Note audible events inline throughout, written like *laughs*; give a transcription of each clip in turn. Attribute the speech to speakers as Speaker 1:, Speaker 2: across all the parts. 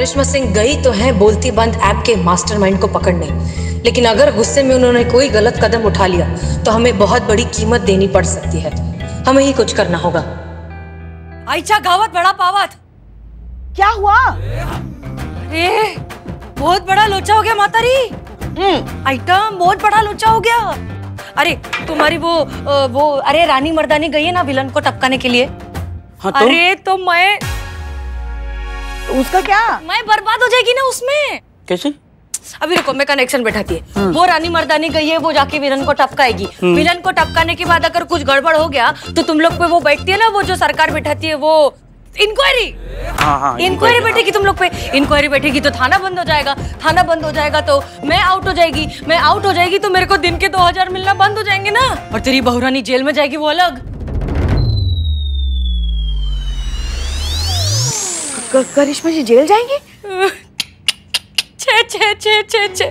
Speaker 1: करिश्मा सिंह गई तो है बोलती बंद ऐप के मास्टरमाइंड को पकड़ने। लेकिन अगर गुस्से में उन्होंने कोई गलत कदम उठा लिया तो हमें बहुत बड़ी कीमत देनी पड़ सकती है। हमें ही कुछ करना होगा।
Speaker 2: आईचा गावत बड़ा पावत।
Speaker 3: क्या हुआ?
Speaker 2: अरे बहुत बड़ा लोचा हो गया मातारी। आइटम बहुत बड़ा लोचा हो गया। अरे तुम्हारी वो वो अरे रानी मर्दानी गई है ना विलन को टपकाने के लिए?
Speaker 4: हाँ तो
Speaker 2: अरे तो मैं
Speaker 3: उसका क्या?
Speaker 2: मैं बर्बाद हो जाएगी ना उसमें।
Speaker 4: कैसे?
Speaker 2: अभी रुको मैं कनेक्शन बैठाती है। वो रानी मर्दानी गई है वो जाके विलन को टपकाएगी। विलन को टपकाने के बाद अगर कुछ गड़बड़ हो गया तो तुम लोग पे वो बैठती है ना वो जो सरकार बैठाती है वो इंक्वायरी
Speaker 4: हाँ हाँ
Speaker 2: इंक्वायरी बैठेगी तुम लोग पे। इंक्वायरी बैठेगी तो थाना बंद हो जाएगा। थाना बंद हो जाएगा तो मैं आउट हो जाएगी। मैं आउट हो जाएगी तो मेरे को दिन के दो हज़ार मिलना बंद हो जाएँगे ना। और तेरी बहुरानी जेल में जाएगी वो अलग।
Speaker 3: करिश्मा जी जेल जाएँगे?
Speaker 2: छे छे छे छे छे।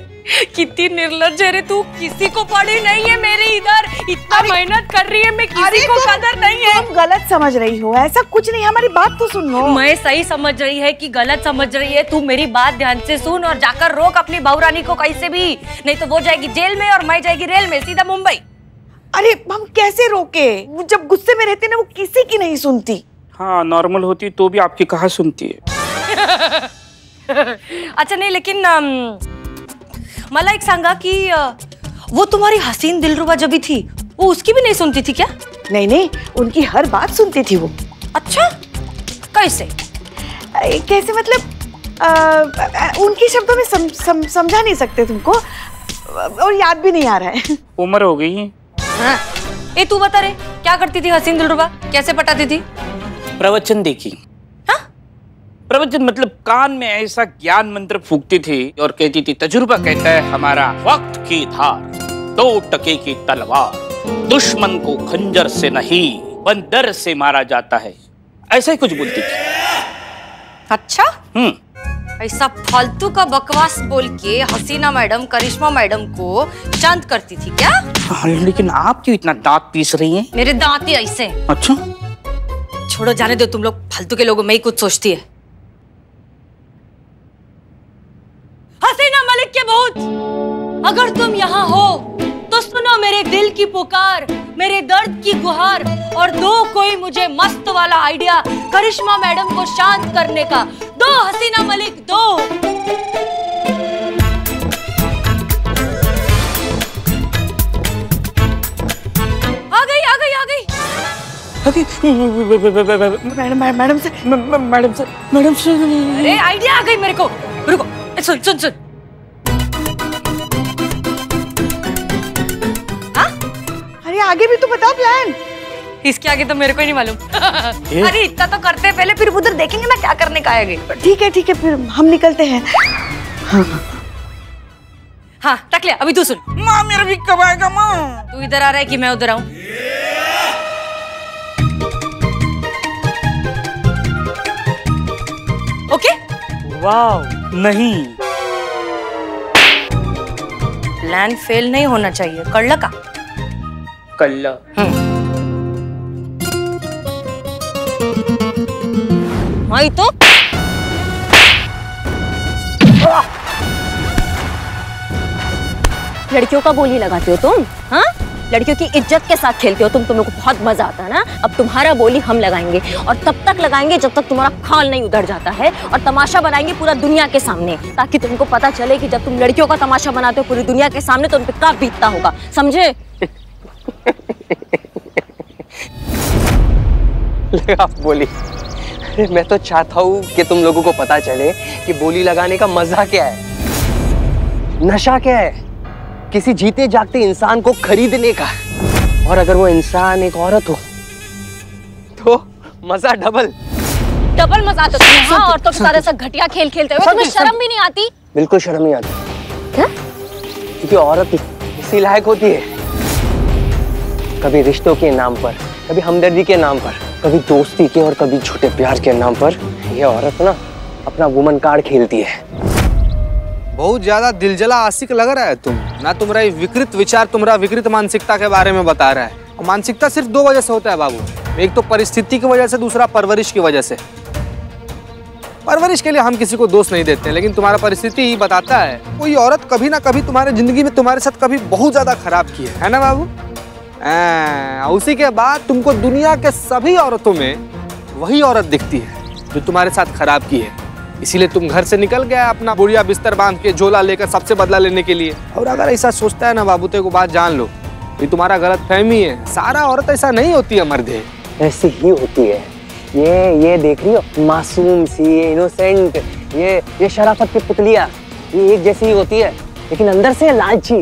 Speaker 2: कितनी निर्लज है रे तू। किसी को पड़ी नहीं है मेरी इधर। इतना मेहनत कर रही है मैं किसी को कदर नहीं है।
Speaker 3: तुम गलत समझ रही हो ऐसा कुछ नहीं हमारी बात तो सुन। लो
Speaker 2: मैं सही समझ रही है कि गलत समझ रही है तू मेरी बात ध्यान से सुन और जाकर रोक अपनी बहुरानी को कैसे भी। नहीं तो वो जाएगी जेल में और मैं जाएगी रेल में सीधा मुंबई।
Speaker 3: अरे हम कैसे रोके? वो जब गुस्से में रहते ना वो किसी की नहीं सुनती।
Speaker 4: हाँ नॉर्मल होती तो भी आपकी कहा सुनती है? *laughs*
Speaker 2: अच्छा नहीं लेकिन मला एक सांगा कि वो तुम्हारी हसीन दिलरुबा जब भी थी वो उसकी भी नहीं सुनती थी क्या?
Speaker 3: नहीं नहीं उनकी हर बात सुनती थी वो।
Speaker 2: अच्छा? कैसे?
Speaker 3: कैसे मतलब अ, उनके शब्दों में सम, सम, समझा नहीं सकते तुमको और याद भी नहीं आ रहा है। *laughs*
Speaker 4: उम्र हो गई। है
Speaker 2: हाँ। ए तू बता रे क्या करती थी हसीन दिलरुबा? कैसे पटाती थी?
Speaker 4: प्रवचन देखी।
Speaker 2: हाँ?
Speaker 4: प्रवचन मतलब कान में ऐसा ज्ञान मंत्र फूकती थी और कहती थी तजुर्बा कहता है हमारा वक्त की धार दो टके की तलवार दुश्मन को खंजर से नहीं बंदर से मारा जाता है। ऐसा ही कुछ बोलती थी।
Speaker 2: अच्छा?
Speaker 4: हम्म।
Speaker 2: ऐसा फालतू का बकवास बोल के हसीना मैडम करिश्मा मैडम को शांत करती थी क्या?
Speaker 4: हाँ, लेकिन आप क्यों इतना दांत पीस रही हैं?
Speaker 2: मेरे दांत ही ऐसे
Speaker 4: अच्छा।
Speaker 2: छोड़ो, जाने दो तुम लोग। फालतू के लोगों में ही कुछ सोचती है। हसीना मलिक के बहुत अगर तुम यहाँ हो तो सुनो मेरे दिल की पुकार, मेरे दर्द की गुहार, और दो कोई मुझे मस्त वाला आइडिया करिश्मा मैडम को शांत करने का। दो हसीना मलिक, दो।
Speaker 3: मैडम मैडम से
Speaker 4: मैडम से मैडम से
Speaker 2: अरे आइडिया आ गई मेरे को रुको सुन सुन सुन हाँ
Speaker 3: अरे आगे भी तो बताओ प्लान
Speaker 2: इसके आगे तो मेरे को ही नहीं मालूम अरे इतना तो करते हैं पहले फिर उधर देखेंगे ना क्या करने का आगे
Speaker 3: ठीक है ठीक है फिर हम निकलते हैं
Speaker 2: हाँ रख लिया अभी तू सुन
Speaker 4: माँ मेरा भी कब आएगा माँ
Speaker 2: तू इधर आ रहा है कि मैं उधर आऊँ ओके?
Speaker 4: वाह नहीं।
Speaker 2: प्लान फेल नहीं होना चाहिए कर का।
Speaker 4: कल
Speaker 2: वही तो।
Speaker 5: लड़कियों का बोली लगाते हो तुम हाँ? लड़कियों की इज़्ज़त के साथ खेलते हो, तुम तुम्हें को बहुत मज़ा आता है ना? अब तुम्हारा बोली हम लगाएँगे और तब तक लगाएँगे जब तक तुम्हारा खाल नहीं उधर जाता है और तमाशा बनाएँगे पूरा दुनिया के सामने, ताकि तुमको पता चले कि जब तुम लड़कियों का तमाशा बनाते हो पूरी दुनिया के सामने तो उन पर क्या बीतता होगा, समझे?
Speaker 6: आप बोली। मैं तो चाहता हूँ कि तुम लोगों को पता चले कि बोली लगाने का मज़ा क्या है? नशा क्या है? किसी जीते जागते इंसान को खरीदने का और अगर वो इंसान एक औरत हो तो मज़ा डबल।
Speaker 5: डबल मज़ा आता है तुम्हें हाँ और तो सारे सब घटिया खेल खेलते हुए तुम्हें शर्म भी नहीं आती?
Speaker 6: बिल्कुल शर्म नहीं आती।
Speaker 5: क्या?
Speaker 6: क्योंकि औरत इसी लायक होती है। कभी रिश्तों के नाम पर कभी हमदर्दी के नाम पर कभी दोस्ती के और कभी झूठे प्यार के नाम पर ये औरत ना अपना वुमन कार्ड खेलती है।
Speaker 7: बहुत ज़्यादा दिलजला आशिक लग रहा है तुम। ना तुम्हारा विकृत विचार, तुम्हारा विकृत मानसिकता के बारे में बता रहा है। और मानसिकता सिर्फ़ दो वजह से होता है बाबू। एक तो परिस्थिति की वजह से, दूसरा परवरिश की वजह से। परवरिश के लिए हम किसी को दोष नहीं देते, लेकिन तुम्हारा परिस्थिति ही बताता है। कोई औरत कभी ना कभी तुम्हारे ज़िंदगी में तुम्हारे साथ कभी बहुत ज़्यादा खराब की है। है ना बाबू? उसी के बाद तुमको दुनिया के सभी औरतों में वही औरत दिखती है, जो तुम्हारे साथ खराब की है। इसीलिए तुम घर से निकल गया अपना बुढ़िया बिस्तर बाँध के झोला लेकर सबसे बदला लेने के लिए। और अगर ऐसा सोचता है ना बाबू तो को बात जान लो। ये तुम्हारा गलत फहमी है। सारा औरत ऐसा नहीं होती है मर्दे
Speaker 6: ऐसी ही होती है। ये ये देख रही हो मासूम सी इनोसेंट ये ये शराफत की पुतलियाँ ये एक जैसी ही होती है। लेकिन अंदर से लालची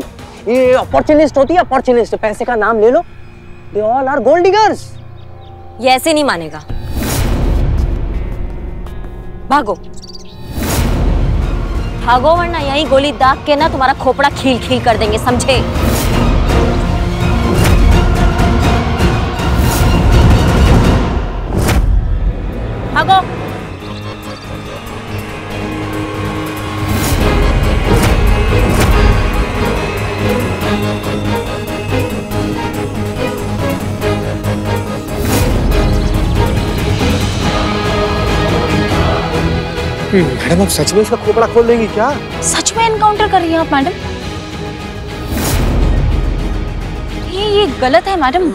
Speaker 6: ये अपॉर्चुनिस्ट होती है अपॉर्चुनिस्ट पैसे का नाम ले लो। They all are gold diggers
Speaker 5: ये ऐसे नहीं मानेगा। भागो। भागो वरना यही गोली दाग के ना तुम्हारा खोपड़ा खील खील कर देंगे समझे?
Speaker 7: मैडम आप सच में इसका खोपड़ा खोल देंगी क्या?
Speaker 5: सच में एनकाउंटर कर रही हैं आप मैडम? ये ये गलत है मैडम।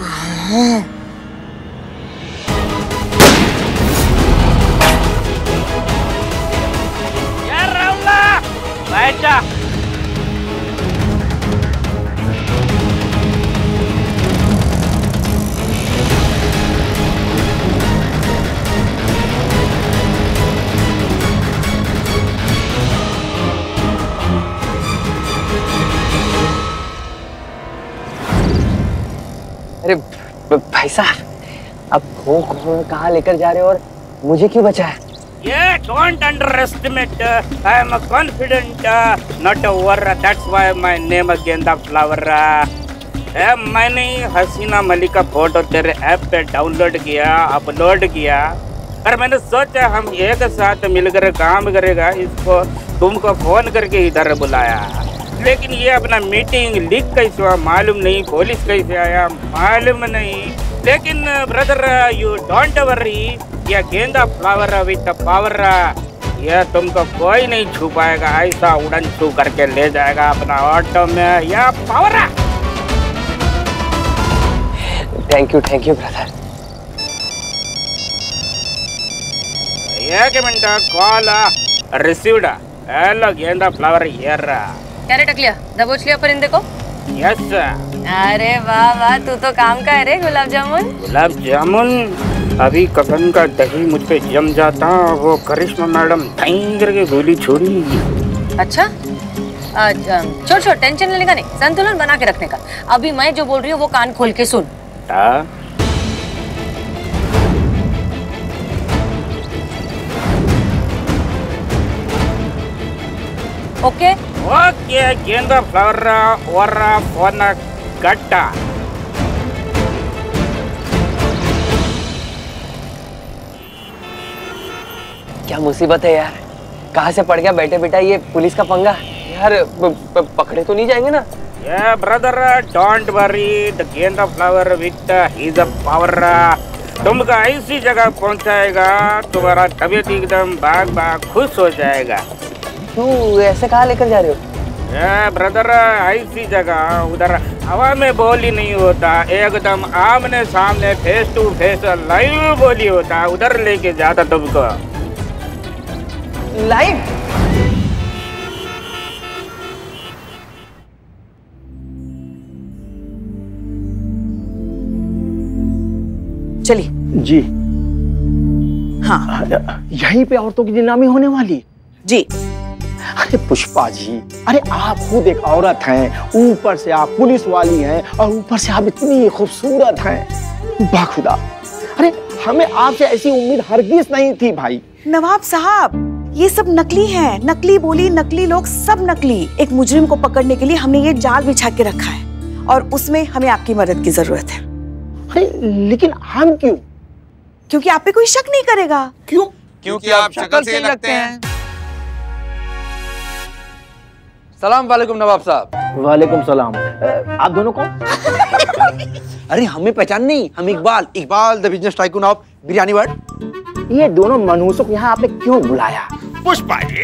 Speaker 4: यार राहुला बैठ जा।
Speaker 6: भाई साहब अब खो खो कहाँ लेकर जा रहे हो और मुझे क्यों बचा है
Speaker 4: Yeah, don't underestimate. I am confident, not. That's why my name again the flower. Uh, eh, मैंने हसीना मलिक का फ़ोटो तेरे ऐप पे डाउनलोड किया अपलोड किया और मैंने सोचा हम एक साथ मिलकर काम करेगा इसको तुमको फ़ोन करके इधर बुलाया लेकिन ये अपना मीटिंग लीक कैसे हुआ मालूम नहीं पुलिस कैसे आया मालूम नहीं लेकिन ब्रदर यू डोंट वरी ये गेंदा फ्लावर विथ पावर ये तुमको कोई नहीं छू पाएगा ऐसा उड़न छू करके ले जाएगा अपना ऑटो में या power
Speaker 6: thank you thank you brother
Speaker 4: एक minute call received hello Genda flower here
Speaker 2: क्या रे टकलिया दबोच लिया परिंदे को
Speaker 4: यस
Speaker 2: अरे वाह वाह तू तो काम का है रे गुलाब जामुन?
Speaker 4: गुलाब जामुन? अभी कफन का दही मुझ पे जम जाता वो करिश्मा मैडम थैंक करके गोली छोड़ी।
Speaker 2: अच्छा? छोड़ छोड़ टेंशन लेने का नहीं संतुलन बना के रखने का। अभी मैं जो बोल रही हूँ वो कान खोल के सुन।
Speaker 4: हाँ?
Speaker 2: ओके?
Speaker 4: ओके गेंदा फ्लावर और फ़ोन गट्टा
Speaker 6: क्या मुसीबत है यार? कहाँ से पड़ गया बैठे बेटा ये पुलिस का पंगा? यार पकड़े तो नहीं जाएँगे ना?
Speaker 4: Yeah, brother, don't worry. The Genda flower with his power तुमको ऐसी जगह पहुंचाएगा तुम्हारा तबीयत एकदम बाग बाग खुश हो जाएगा।
Speaker 6: तू ऐसे कहाँ लेकर जा रहे हो?
Speaker 4: ये ब्रदर ऐसी जगह उधर। हवा में बोली नहीं होता एकदम आमने सामने फेस टू फेस लाइव बोली होता उधर लेके जाता तुमको।
Speaker 6: लाइव
Speaker 3: चलिए।
Speaker 8: जी।
Speaker 3: हाँ।
Speaker 8: यहीं पे औरतों की नीलामी होने वाली?
Speaker 3: जी।
Speaker 8: अरे पुष्पा जी अरे आप खुद एक औरत हैं ऊपर से आप पुलिस वाली हैं और ऊपर से आप इतनी खूबसूरत हैं। बाखुदा अरे हमें आपसे ऐसी उम्मीद हरगिज नहीं थी भाई।
Speaker 3: नवाब साहब ये सब नकली हैं। नकली बोली नकली लोग सब नकली। एक मुजरिम को पकड़ने के लिए हमने ये जाल बिछा के रखा है और उसमें हमें आपकी मदद की ज़रूरत है।
Speaker 8: अरे लेकिन हम क्यों?
Speaker 3: क्योंकि आप पे कोई शक नहीं करेगा।
Speaker 8: क्यों?
Speaker 9: क्योंकि आप शक्ल से लगते हैं।
Speaker 7: सलाम वालेकुम नवाब साहब।
Speaker 8: वालेकुम सलाम। आप दोनों कौन? *laughs*
Speaker 6: अरे हमें पहचान नहीं। हम Iqbal.
Speaker 7: Iqbal the business tycoon of biryani world
Speaker 8: ये दोनों मनुष्यों को यहाँ आपने क्यों बुलाया?
Speaker 9: पुष्पा जी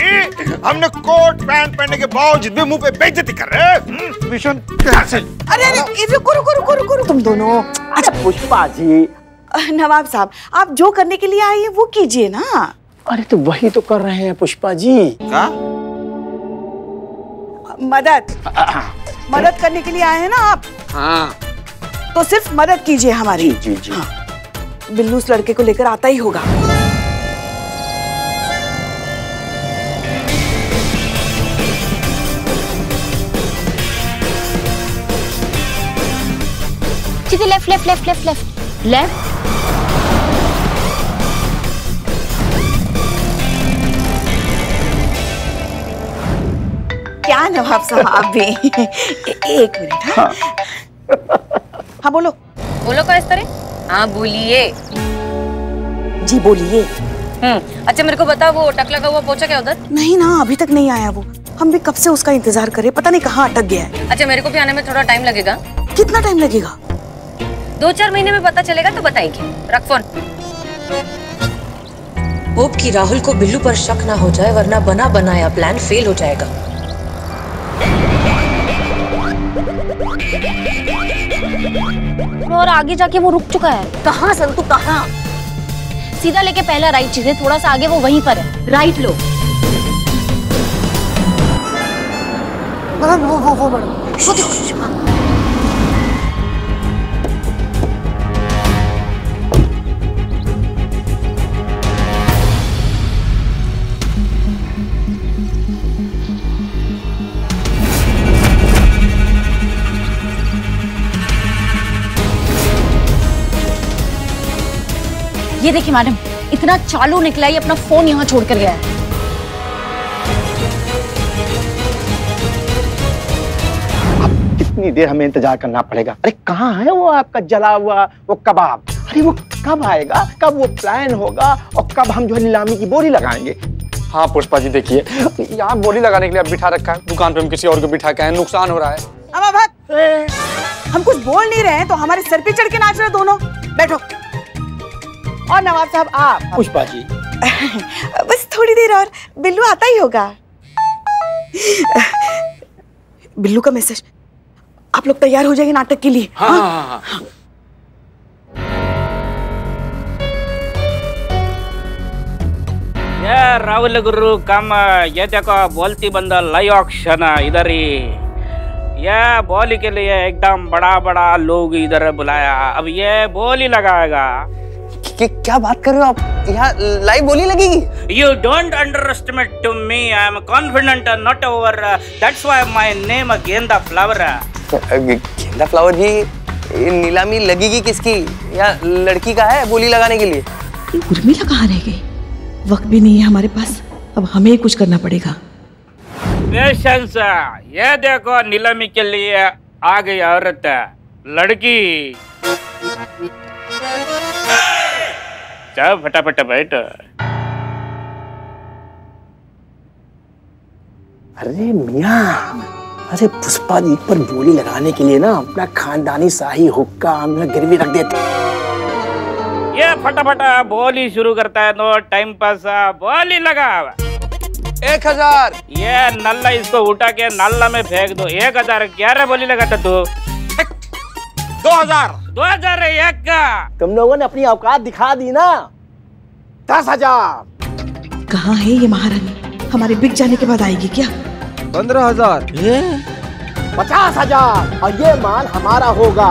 Speaker 9: हमने कोट पैंट पहनने के बावजूद भी मुँह पे बेइज्जती कर रहे हैं। हम्म?
Speaker 7: मिशन कैंसिल
Speaker 3: अरे अरे ये रुको रुको रुको रुको रुको, तुम दोनों।
Speaker 8: अच्छा पुष्पा जी।
Speaker 3: नवाब साहब आप जो करने के लिए आए हैं वो कीजिए ना।
Speaker 8: अरे तो वही तो कर रहे हैं पुष्पा जी।
Speaker 9: का?
Speaker 3: मदद। मदद करने के लिए आए हैं ना आप?
Speaker 7: हाँ।
Speaker 3: तो सिर्फ़ मदद कीजिए हमारी।
Speaker 8: जी जी जी।
Speaker 3: हाँ। बिल्लू उस लड़के को लेकर आता ही होगा।
Speaker 5: Left left left left left left
Speaker 3: क्या नवाब साहब आप भी। एक मिनट हाँ। हाँ। बोलो।
Speaker 2: बोलो का इस तरह? हाँ बोलिए।
Speaker 3: जी बोलिए।
Speaker 2: हम्म अच्छा मेरे को बता वो टकला का हुआ पहुँचा क्या उधर?
Speaker 3: नहीं ना अभी तक नहीं आया वो। हम भी कब से उसका इंतज़ार करें पता नहीं कहाँ अटक गया है।
Speaker 2: अच्छा मेरे को भी आने में थोड़ा टाइम लगेगा।
Speaker 3: कितना टाइम लगेगा?
Speaker 2: दो चार महीने में पता चलेगा तो बताएगी। रख फ़ोन।
Speaker 1: होप कि राहुल को बिल्लू पर शक ना हो जाए वरना बना बनाया प्लान फेल हो जाएगा।
Speaker 5: और आगे जाके वो रुक चुका है। कहाँ संतु कहाँ? सीधा लेके पहला राइट चीज़ है थोड़ा सा आगे वो वहीं पर है। राइट लो।
Speaker 3: वो वो वो मैडम।
Speaker 5: ये देखिए मैडम इतना चालू निकला ये अपना फ़ोन यहाँ छोड़ कर गया है।
Speaker 8: कितनी देर हमें इंतज़ार करना पड़ेगा? अरे कहाँ है वो आपका जला हुआ वो कबाब? अरे वो कब आएगा? कब वो प्लान होगा? और कब हम जो है नीलामी की बोरी लगाएँगे?
Speaker 7: हाँ पुष्पा जी देखिए। यहाँ बोली लगाने के लिए अब बिठा रखा है। दुकान पे हम किसी और को बिठा के हैं, नुकसान हो रहा है।
Speaker 3: अब अब हम कुछ बोल नहीं रहे हैं तो हमारे सर पे चढ़ के नाच रहे दोनों। बैठो। और नवाब साहब आप?
Speaker 8: पुष्पा जी। *laughs*
Speaker 3: बस थोड़ी देर और। बिल्लू आता ही होगा। बिल्लू का मैसेज। आप लोग तैयार हो जाएँगे नाटक के लिए।
Speaker 7: हाँ हाँ? हाँ, हाँ
Speaker 4: ये राहुल गुरु कम ये देखो बोलती बंदा लाइव ऑक्शन इधर ही। ये बोली के लिए एकदम बड़ा बड़ा लोग इधर बुलाया। अब ये बोली लगाएगा।
Speaker 6: कि क्या बात कर रहे हो आप? यहाँ लाइव बोली लगेगी?
Speaker 4: You don't underestimate to me I am confident not over that's why my name Genda flower
Speaker 6: Genda flower ji नीलामी लगेगी किसकी? या लड़की का है बोली लगाने के लिए।
Speaker 3: उर्मिला कहाँ रह गई? वक्त भी नहीं है हमारे पास। अब हमें कुछ करना पड़ेगा।
Speaker 4: पेशेंस ये देखो नीलामी के लिए आ गई औरत लड़की। चल फटाफट बैठ।
Speaker 8: अरे मियाँ अरे पुष्पा जी पर बोली लगाने के लिए ना अपना खानदानी शाही हुक्का हमने गिरवी रख देते
Speaker 4: ये फटाफट बोली शुरू करता है नो टाइम पास बोली लगा
Speaker 7: एक हज़ार।
Speaker 4: ये नल्ला इसको उठा के नल्ला में फेंक दो एक हज़ार ग्यारह बोली लगाता तू।
Speaker 9: दो हज़ार।
Speaker 4: दो हज़ार एक का।
Speaker 8: तुम लोगों ने अपनी औकात दिखा दी ना। दस हज़ार।
Speaker 3: कहाँ है ये महारानी? हमारे बिक जाने के बाद आएगी क्या?
Speaker 7: पंद्रह हज़ार।
Speaker 8: पचास हज़ार। और ये माल हमारा होगा।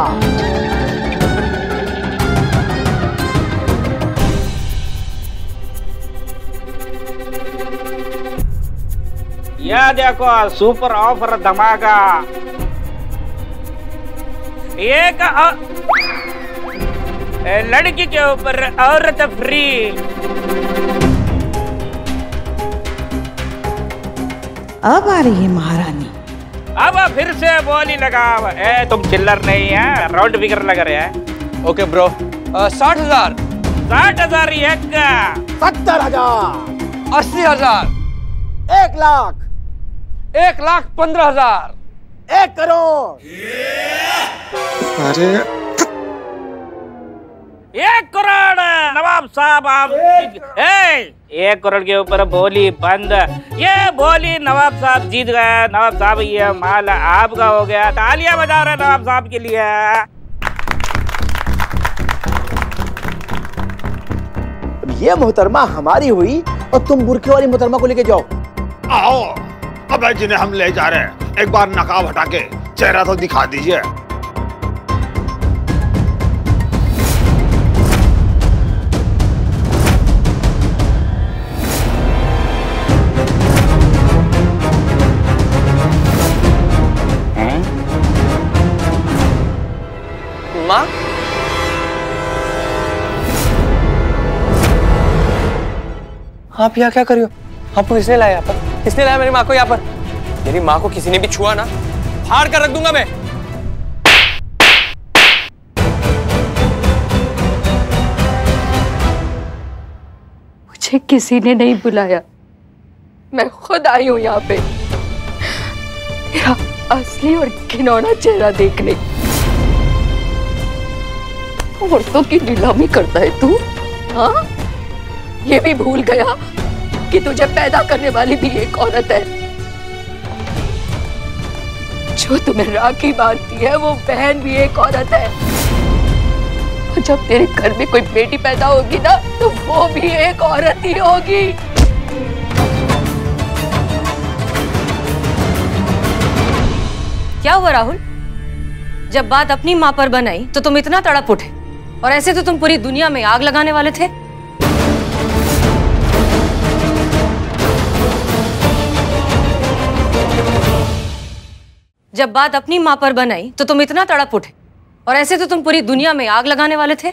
Speaker 4: ये देखो सुपर ऑफ़र धमाका। एक लड़की के ऊपर औरत फ्री।
Speaker 3: अब आ रही है महारानी।
Speaker 4: अब फिर से बोली लगा ए तुम चिल्लर नहीं है राउंड फिगर लग रहे हैं।
Speaker 7: ओके ब्रो साठ हज़ार।
Speaker 4: साठ हज़ार एक।
Speaker 8: सत्तर हज़ार।
Speaker 7: अस्सी हज़ार।
Speaker 8: एक लाख।
Speaker 7: एक लाख पंद्रह हज़ार।
Speaker 8: एक करोड़।
Speaker 9: अरे
Speaker 4: एक करोड़! नवाब साहब आप ए, एक करोड़ के ऊपर बोली बंद। ये बोली नवाब साहब जीत गए। नवाब साहब ये माल आपका हो गया। तालियाँ बजा रहे नवाब साहब के लिए।
Speaker 8: ये मोहतरमा हमारी हुई और तुम बुरखे वाली मोहतरमा को लेके जाओ।
Speaker 9: आओ अब जिन्हें हम ले जा रहे हैं एक बार नकाब हटा के चेहरा तो दिखा दीजिए।
Speaker 6: माँ आप यहाँ क्या कर रही हो? आपको किसने लाया यहाँ पर। किसने लाया मेरी माँ को यहाँ पर। मेरी माँ को किसी ने भी छुआ ना। फाड़ कर रख दूँगा मैं।
Speaker 2: मुझे किसी ने नहीं बुलाया। मैं खुद आई हूँ यहाँ पे। मेरा असली और घिनौना चेहरा देखने। औरतों की नीलामी करता है तू? हाँ? ये भी भूल गया कि तुझे पैदा करने वाली भी एक औरत है। जो तुम्हें राखी बांधती है, वो बहन भी एक औरत है। जब तेरे घर में कोई बेटी पैदा होगी ना तो वो भी एक औरत ही होगी। क्या हुआ राहुल? जब बात अपनी माँ पर बनाई तो तुम इतना तड़प उठे। और ऐसे तो तुम पूरी दुनिया में आग लगाने वाले थे। जब बात अपनी माँ पर बनाई तो तुम इतना तड़प उठे। और ऐसे तो तुम पूरी दुनिया में आग लगाने वाले थे।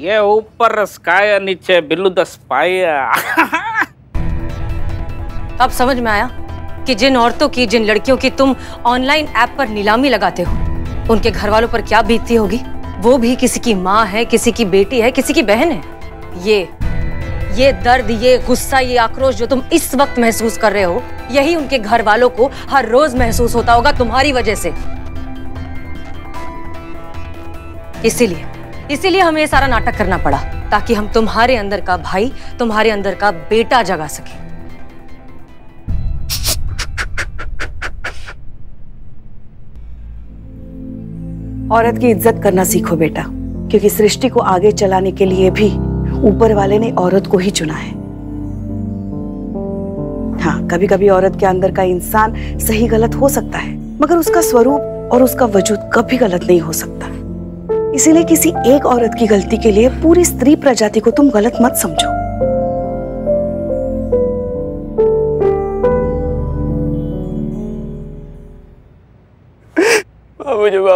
Speaker 4: ये ऊपर स्काई नीचे बिल्लू द स्पाई *laughs*
Speaker 2: अब समझ में आया कि जिन औरतों की, जिन लड़कियों की तुम ऑनलाइन ऐप पर नीलामी लगाते हो, उनके घर वालों पर क्या बीतती होगी? वो भी किसी की माँ है, किसी की बेटी है, किसी की बहन है। ये ये दर्द, ये गुस्सा, ये आक्रोश जो तुम इस वक्त महसूस कर रहे हो, यही उनके घर वालों को हर रोज महसूस होता होगा तुम्हारी वजह से। इसीलिए इसीलिए हमें ये सारा नाटक करना पड़ा, ताकि हम तुम्हारे अंदर का भाई, तुम्हारे अंदर का बेटा जगा सके।
Speaker 3: औरत की इज़्ज़त करना सीखो बेटा, क्योंकि सृष्टि को आगे चलाने के लिए भी ऊपर वाले ने औरत को ही चुना है। हाँ कभी कभी औरत के अंदर का इंसान सही गलत हो सकता है, मगर उसका स्वरूप और उसका वजूद कभी गलत नहीं हो सकता। इसीलिए किसी एक औरत की गलती के लिए पूरी स्त्री प्रजाति को तुम गलत मत समझो।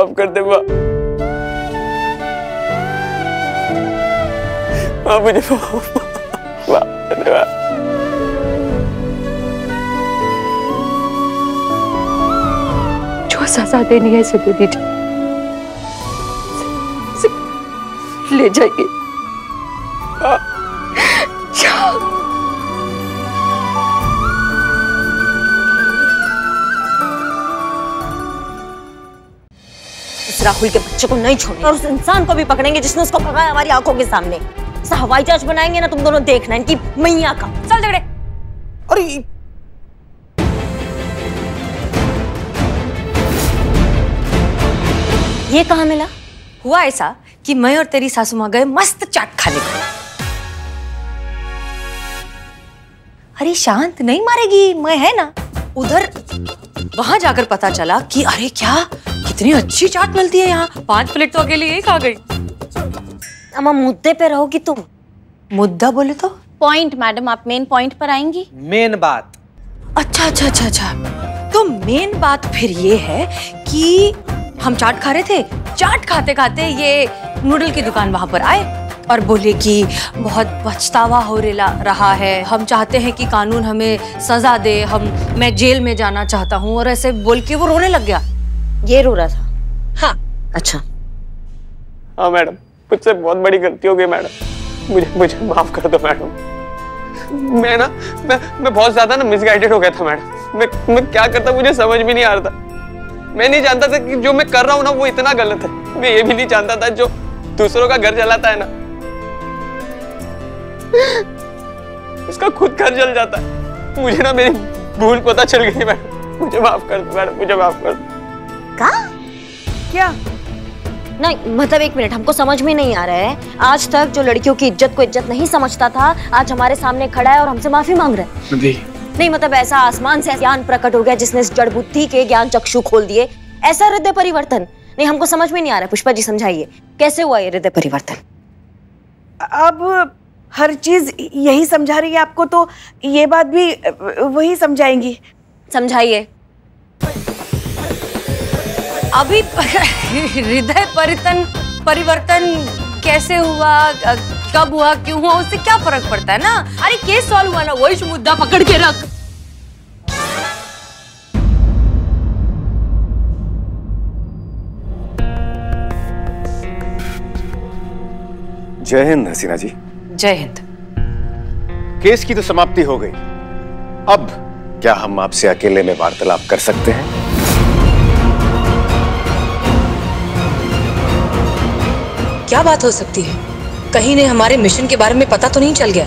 Speaker 6: माफ़ कर दे माँ माँ मुझे
Speaker 2: जो सजा देनी है इसे दे दीजिए। ले जाइए।
Speaker 5: राहुल के बच्चे को नहीं छोड़ेंगे। और उस इंसान को भी पकड़ेंगे जिसने उसको भगाया हमारी आँखों के सामने। ऐसा हवाई जहाज़ बनाएँगे ना तुम दोनों देखना इनकी मैया का। चल झगड़े
Speaker 8: अरे!
Speaker 5: ये कहाँ मिला?
Speaker 2: हुआ ऐसा कि मैं और तेरी सासू माँ गए मस्त चाट खाने को। अरे शांत नहीं मारेगी मैं है ना? उधर वहाँ जाकर पता चला कि अरे क्या? कितनी अच्छी चाट मिलती है यहाँ। पाँच प्लेट तो अकेले एक आ गई।
Speaker 5: अम्मा मुद्दे पे रहोगी तुम
Speaker 2: मुद्दा बोले तो?
Speaker 10: पॉइंट मैडम आप मेन पॉइंट पर आएँगी।
Speaker 7: मेन बात।
Speaker 2: अच्छा अच्छा अच्छा अच्छा। तो मेन बात फिर ये है कि हम चाट खा रहे थे। चाट खाते खाते ये नूडल की दुकान वहाँ पर आए और बोले कि बहुत पछतावा हो रहा है। हम चाहते हैं कि कानून हमें सजा दे। हम मैं जेल में जाना चाहता हूँ और ऐसे बोल के वो रोने लग गया।
Speaker 5: ये रो रहा था।
Speaker 2: हाँ।
Speaker 5: अच्छा।
Speaker 11: हाँ मैडम। मुझसे बहुत बड़ी गलती हो गई मैडम। मुझे मुझे माफ़ कर दो मैडम। मैं ना मैं मैं बहुत ज़्यादा ना मिसगाइडेड हो गया था मैडम। मैं मैं क्या करता मुझे समझ भी नहीं आ रहा था। मैं नहीं जानता था कि जो मैं कर रहा हूँ ना वो इतना गलत है। मैं ये भी नहीं जानता था जो दूसरों का घर जलाता है ना। उसका खुद घर जल जाता है। मुझे ना मेरी भूल पता चल गई मैडम। मुझे माफ़ कर दो मैडम। मुझे माफ़ कर दो।
Speaker 3: क्या?
Speaker 5: नहीं मतलब एक मिनट हमको समझ में नहीं आ रहा है। आज तक जो लड़कियों की इज़्ज़त को इज़्ज़त नहीं समझता था आज हमारे सामने खड़ा है और हमसे माफ़ी मांग रहा है। नहीं मतलब ऐसा आसमान से ज्ञान प्रकट हो गया जिसने इस जड़ बुद्धि के ज्ञान चक्षु खोल दिए। ऐसा हृदय परिवर्तन। नहीं हमको समझ में नहीं आ रहा पुष्पा जी समझाइए। कैसे हुआ ये हृदय परिवर्तन?
Speaker 3: अब हर चीज़ यही समझा रही है आपको तो ये बात भी वही समझाएँगी।
Speaker 5: समझाइए।
Speaker 2: अभी हृदय परिवर्तन परिवर्तन कैसे हुआ? कब हुआ? क्यों हुआ? उससे क्या फ़र्क पड़ता है ना? अरे केस सॉल्व हुआ ना वही मुद्दा पकड़ के रख।
Speaker 12: जय हिंद हसीना जी।
Speaker 1: जय हिंद।
Speaker 12: केस की तो समाप्ति हो गई। अब क्या हम आपसे अकेले में वार्तालाप कर सकते हैं?
Speaker 1: क्या बात हो सकती है? कहीं ने हमारे मिशन के बारे में पता तो नहीं चल गया?